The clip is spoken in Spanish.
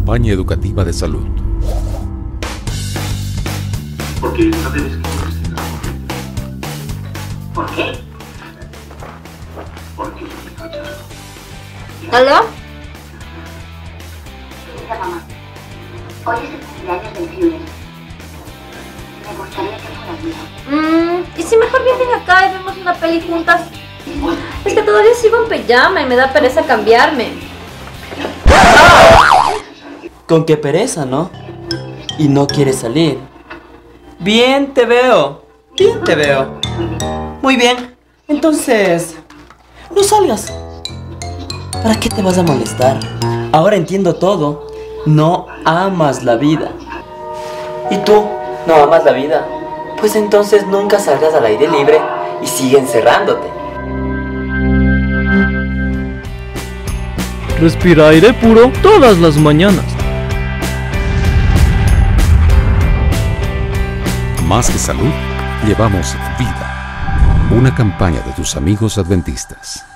campaña educativa de salud. Porque no debes que ¿Por qué? Porque ¿Aló? Querida mamá, hoy es el cumpleaños del Führer. Me gustaría que fueras mío. Mm, ¿Y si mejor vienen acá y vemos una peli juntas? Es que todavía sigo en pijama y me da pereza cambiarme. Con qué pereza, ¿no? Y no quieres salir. Bien, te veo. Bien, te veo. Muy bien. Entonces, no salgas. ¿Para qué te vas a molestar? Ahora entiendo todo. No amas la vida. ¿Y tú? ¿No amas la vida? Pues entonces nunca salgas al aire libre y sigue encerrándote. Respira aire puro todas las mañanas. Más que salud, llevamos vida. Una campaña de tus amigos adventistas.